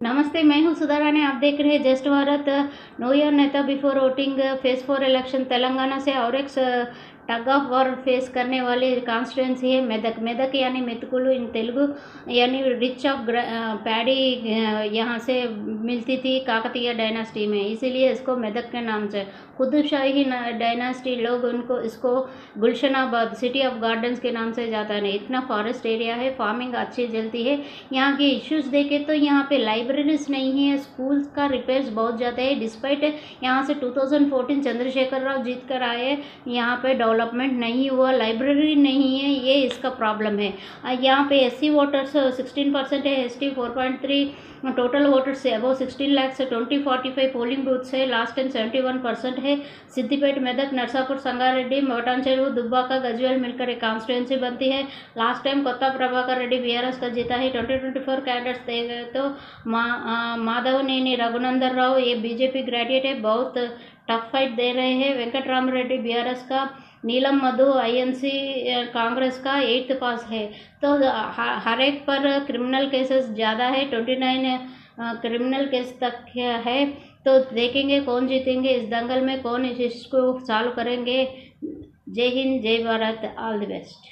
नमस्ते, मैं हूँ सुधा रानी आप देख रहे हैं just Bharat. Know your neta before voting, face for election Telangana से और एक टग ऑफ़ वॉर फेस करने वाली कॉन्स्टिट्यूंसी है। मेदक मेदक यानी मेतकुलु इन तेलुगु, यानी रिच ऑफ़ पैडी यहाँ से मिलती थी काकतीय डायनास्टी में। इसीलिए इसको मेदक के नाम से। खुद शाही डायनास्टी लोग उनको, इसको गुलशनाबाद सिटी ऑफ़ गार्डन्स के नाम से जाता है। इतना फॉरेस्ट एरिया है फ़ार्मिंग अच्छी चलती है। यहाँ के इश्यूज़ देखे तो यहाँ पे लाइब्रेरीज नहीं है स्कूल्स का रिपेयर्स बहुत ज़्यादा है। डिस्पाइट यहाँ से 2014 चंद्रशेखर राव जीत कर आए यहाँ पे डेवलप डेवलपमेंट नहीं हुआ, लाइब्रेरी नहीं है, ये इसका प्रॉब्लम है। यहाँ पे S C voters sixteen percent है S T four point three total voters है अबव सिक्सटीन लैक्स से twenty forty five polling booths है last time seventy one percent है। सिद्धिपेट, मेदक, नरसापुर, संगारेड्डी, मोटांचेरू, दुब्बाका, गजवेल मिलकर एक कॉन्स्टिट्यूंसी बनती है। लास्ट टाइम कोत्ता, प्रभाकर रेड्डी बीआरएस का जीता है। ट्वेंटी ट्वेंटी फोर कैंडिडेट्स दे गए तो माधव नेनी, रघुनंदन राव, ये बीजेपी ग्रेजुएट है, बहुत टफ फाइट दे रहे हैं। वेंकट राम रेड्डी बीआरएस का, नीलम मधु आईएनसी कांग्रेस का एट्थ पास है। तो हर एक पर क्रिमिनल केसेस ज़्यादा है ट्वेंटी नाइन क्रिमिनल केस तक है। तो देखेंगे कौन जीतेंगे, इस दंगल में कौन इस को सॉल्व करेंगे। जय हिंद, जय भारत ऑल द बेस्ट